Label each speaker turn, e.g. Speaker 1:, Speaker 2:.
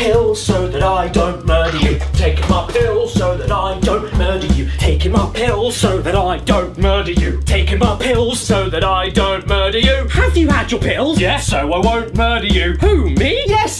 Speaker 1: pills so that I don't murder you. Taking my pills so that I don't murder you. Taking my pills so that I don't murder you. Taking my pills so that I don't murder you.
Speaker 2: Have you had your pills?
Speaker 1: Yes, so I won't murder you.
Speaker 2: Who, me?
Speaker 1: Yes.